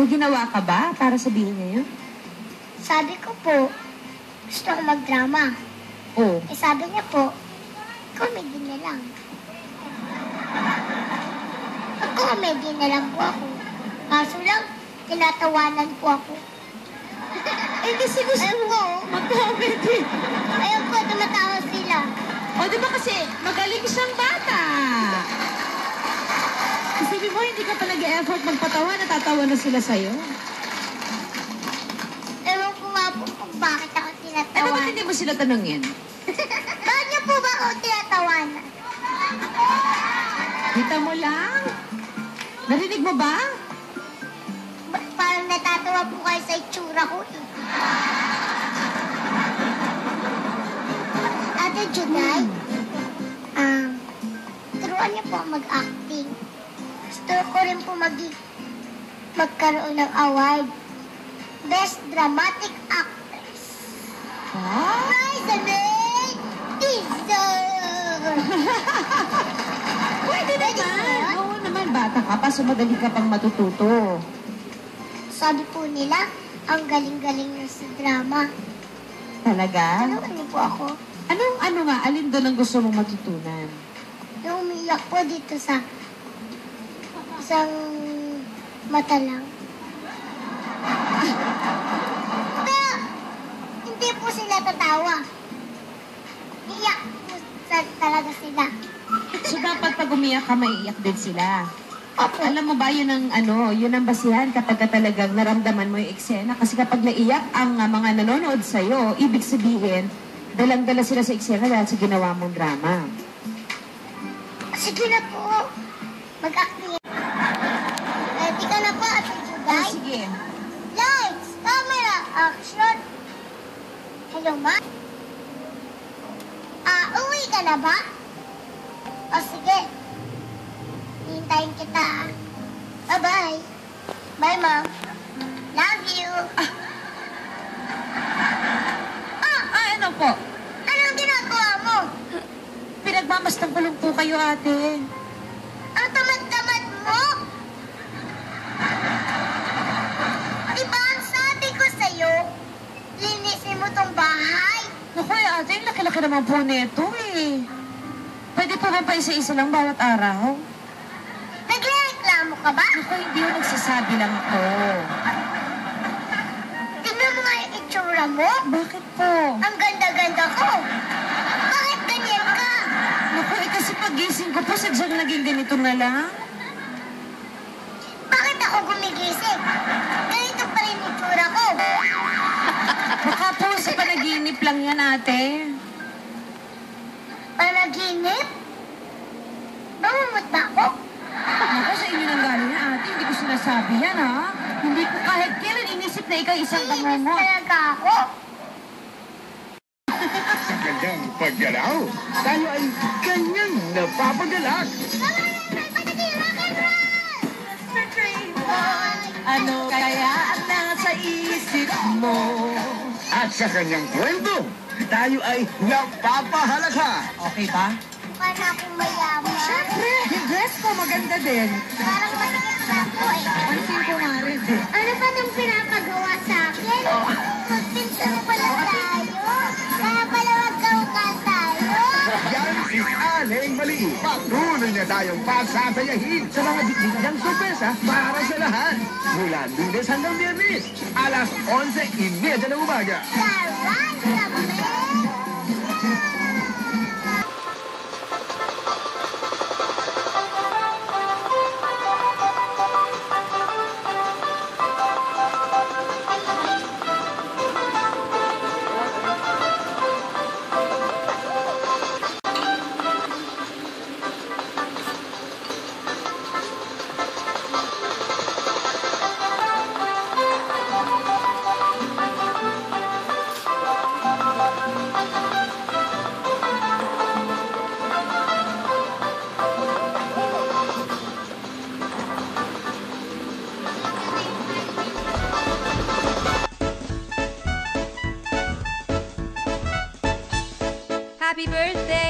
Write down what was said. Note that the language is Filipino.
May ginawa ka ba para sabihin niya yun? Sabi ko po, gusto ko magdrama. Oo. Eh sabi niya po, comedy na lang. Comedy na lang po ako. Kaso lang, tinatawanan po ako. Eh, kasi gusto Ayun po, mag-comedy. ayun po, tumatawa sila. O, di ba kasi magaling hindi ka pa nag-effort magpatawa, natatawa na sila sa'yo. Ewan ko nga po kung bakit ako Eh, bakit tinatawanan. hindi mo sila tanungin? bakit niyo po ba ako tinatawanan? Kita mo lang? Narinig mo ba? Ba- parang natatawa po kayo sa itsura ko eh. Ate Juday, um, turuan niyo po mag-acting. Gusto ko rin po mag magkaroon ng award. Best Dramatic Actress. Ha? Isabel Dizon! Pwede naman. Oo naman, bata ka pa, so madali ka pang matututo. Sabi po nila, ang galing-galing niyo sa drama. Talaga? Turuan niyo po ako. Anong ano nga, alin doon ang gusto mong matutunan? Yung umiyak po dito sa isang mata lang. Pero, hindi po sila tatawa. Iyak po sa- talaga sila. So dapat pag umiyak ka, maiiyak din sila. Opo. Alam mo ba, yun ang ano, yun ang basihan kapag ka talagang naramdaman mo yung eksena. Kasi kapag naiyak ang uh, mga nanonood sa'yo, ibig sabihin, dalang-dala sila sa eksena dahil sa ginawa mong drama. Sige na po. Mag-acting. Ready ka na po, Ate Oh, Juday? sige. Lights, camera, action. Hello, ma? Ah, uwi ka na ba? O sige. Hintayin kita. ah. Bye-bye. Bye, ma'am. Love you. Ah, Ah, ano po? anong ginagawa mo? Pinagmamastang ko lang po kayo, ate. Ang tamad-tamad mo? Di ba ang sabi ko sa'yo, linisin mo tong bahay? Naku, eh, laki-laki naman po nito eh. Pwede po ba pa isa-isa lang bawat araw? Nagreklamo ka ba? Naku, hindi ko nagsasabi lang ako. Tingnan mo nga yung itsura mo. Bakit po? Ang ganda-ganda ko. Bakit ganyan ka? Naku, eh kasi pagising ko po, sadyang naging ganito na lang. Bakit ako gumigising? Ganito pa rin itsura ko. Baka po sa panaginip lang yan, ate. Panaginip? Bamumot ba ako? Naku, sa inyo nang galing yan, ate. Hindi ko sinasabi yan, ha? Hindi ko kahit kailan inisip na ikaw isang Iinis bangungot. talaga ako. Sa kanyang paggalaw, tayo ay kanyang napapagalak. Ano kaya ang nasa isip mo? At sa kanyang kwento, tayo ay napapahalaka. Okay ba? Na akong mayaman. Siyempre, yung dress ko maganda din. Parang masikip na ako eh. Pansin ko nga rin. Aling Maliit. Patuloy na tayong pagsasayahin sa mga bigbigyang sorpresa para sa lahat. Mula lunes hanggang biyernes, alas 11.30 ng umaga. Taray Happy birthday